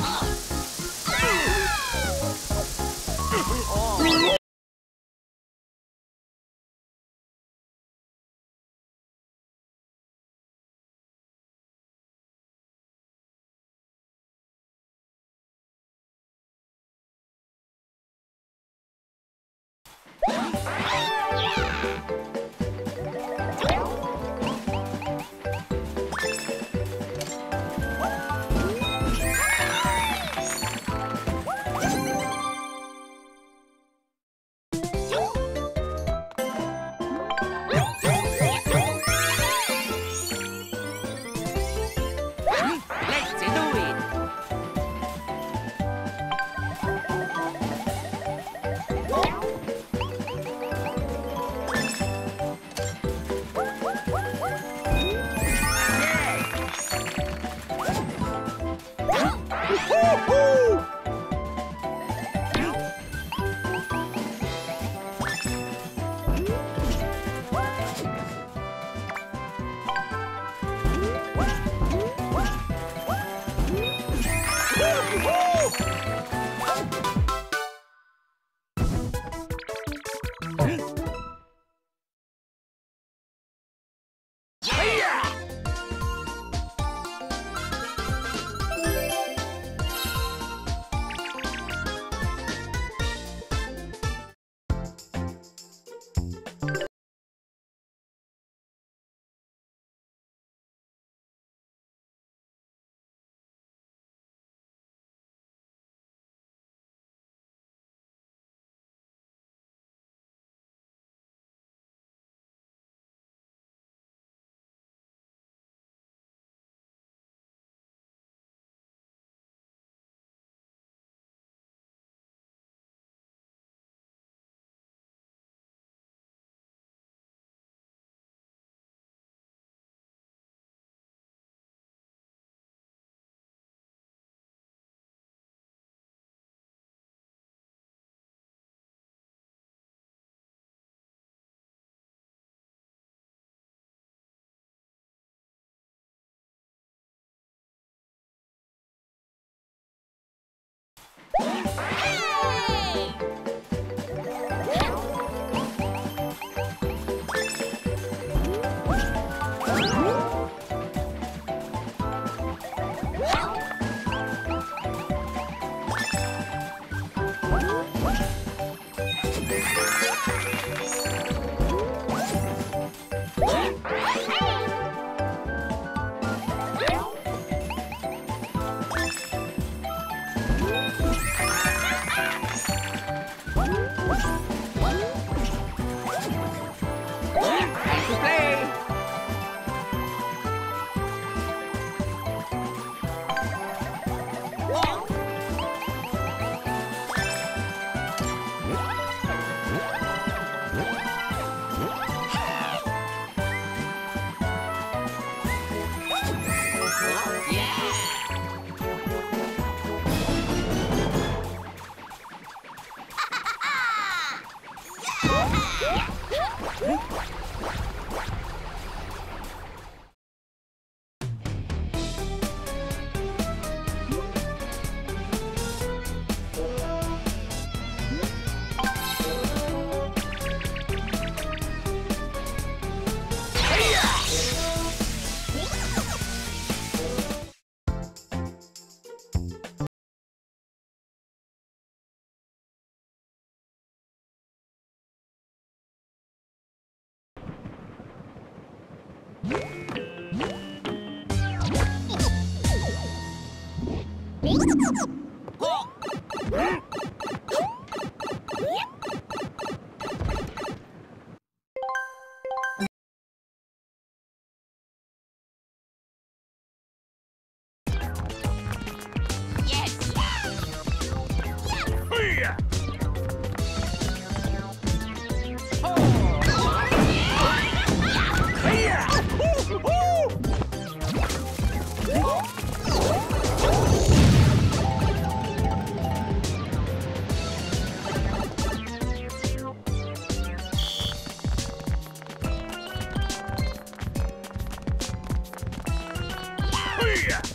Bye. you yeah.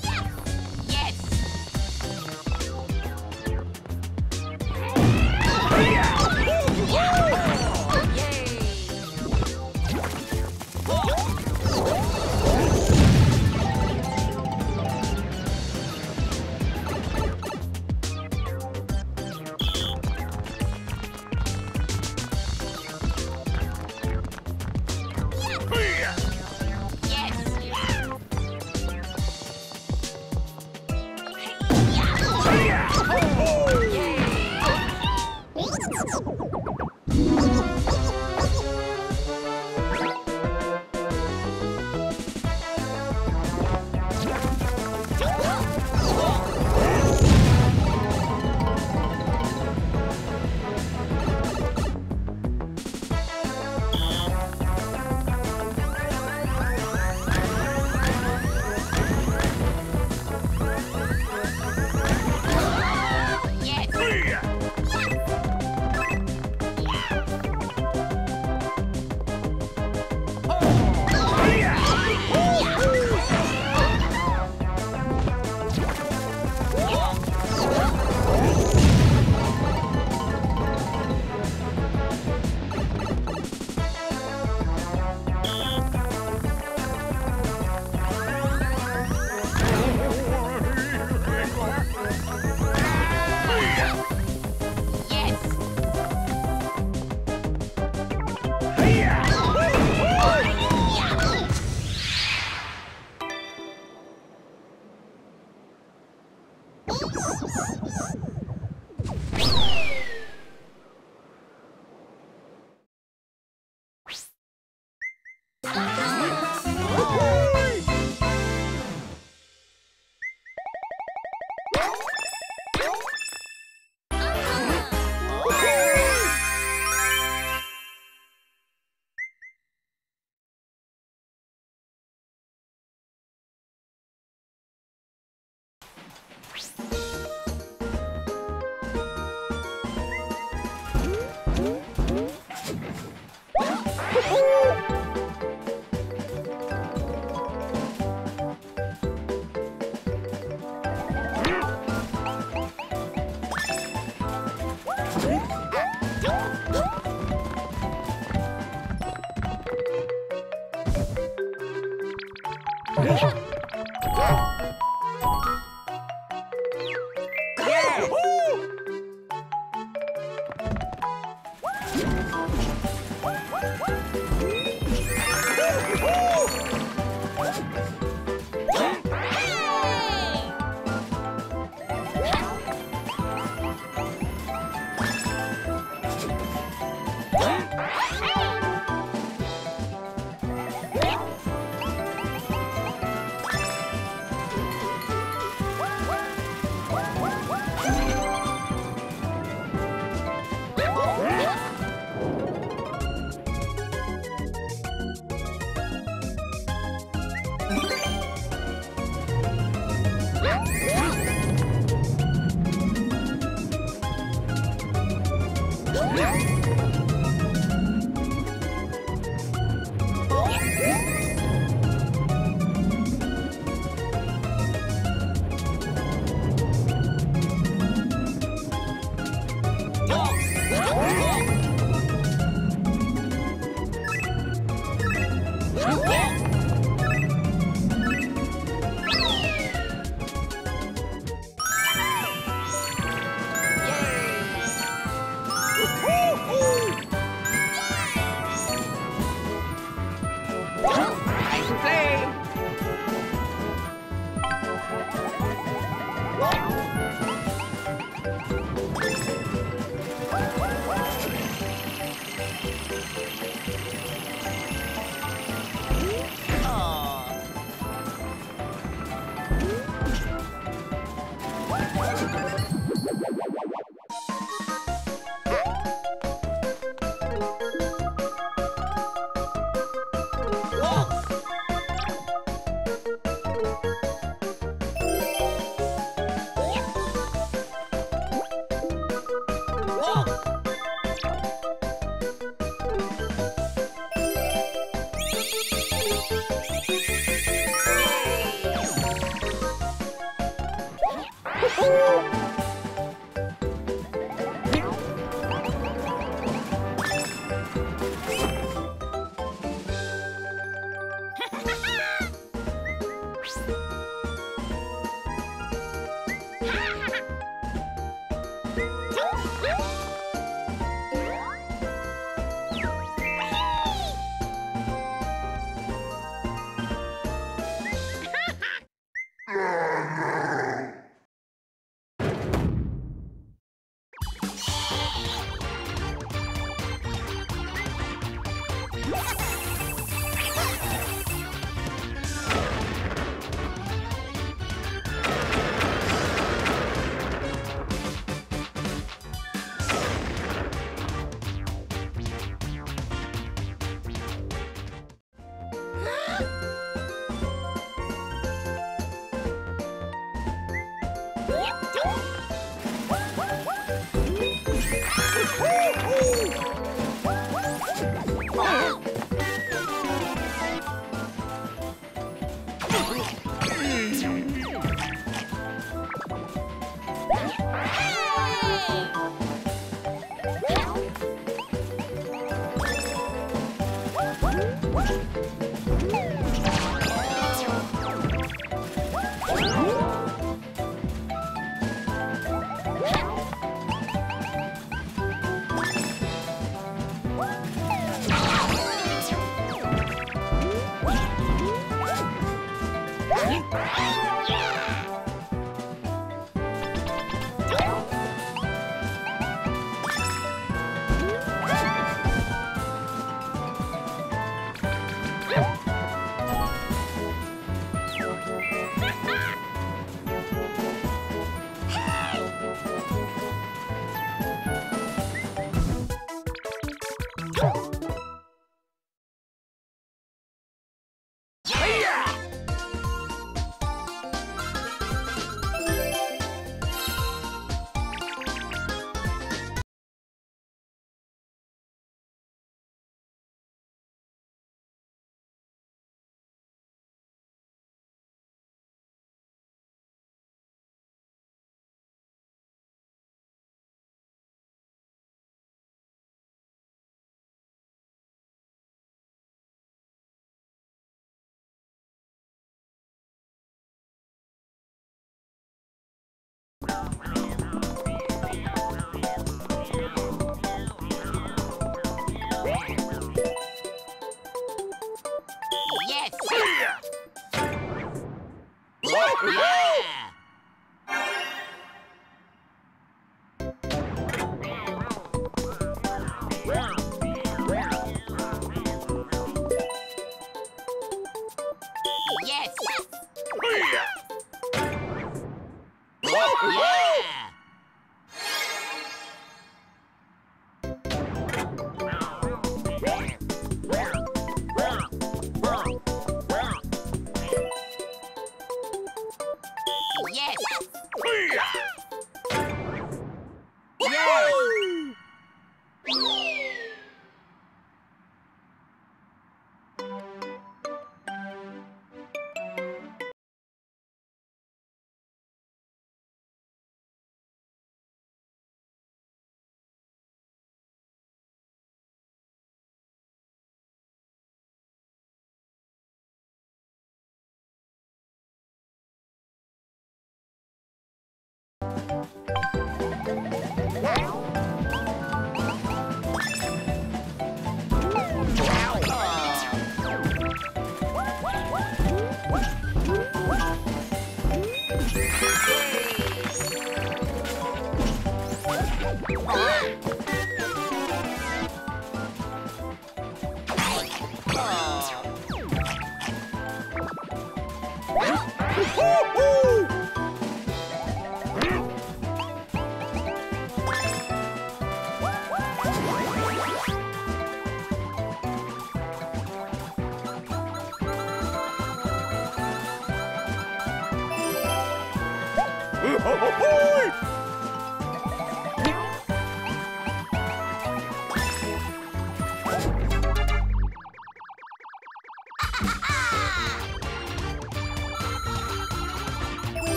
what?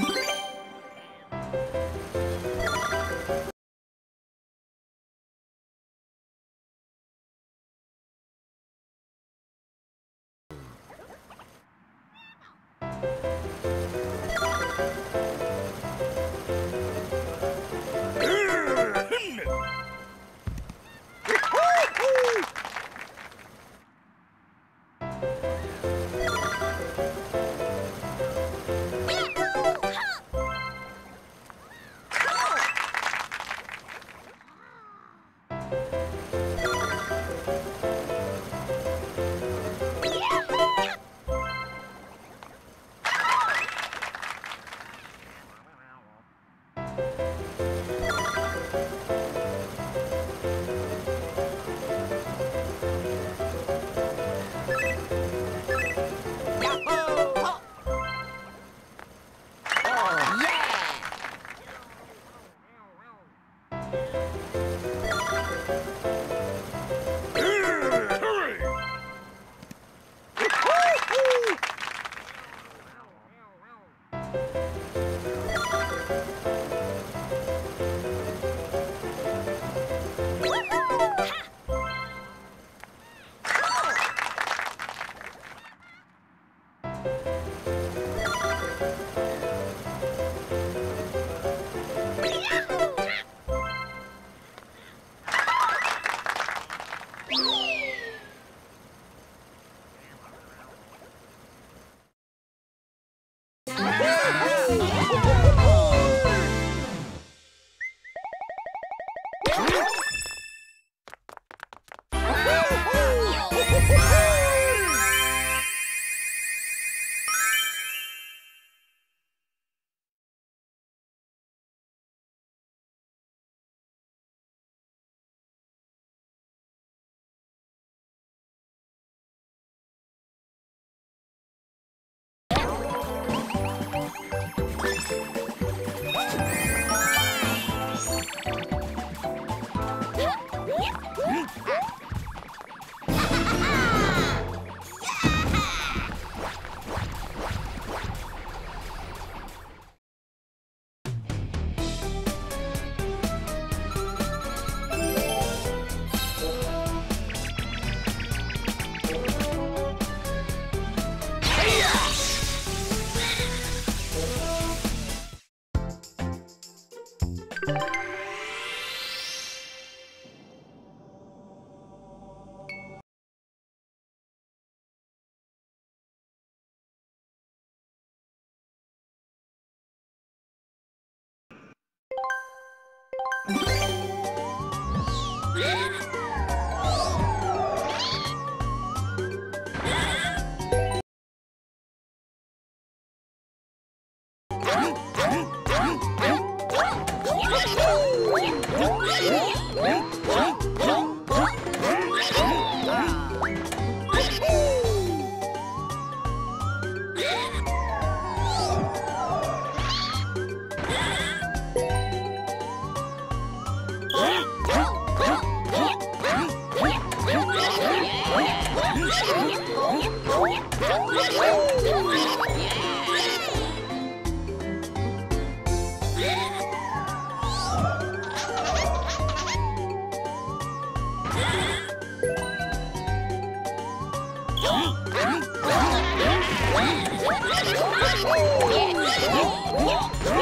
Thank you. Bye. Mm-hmm. え?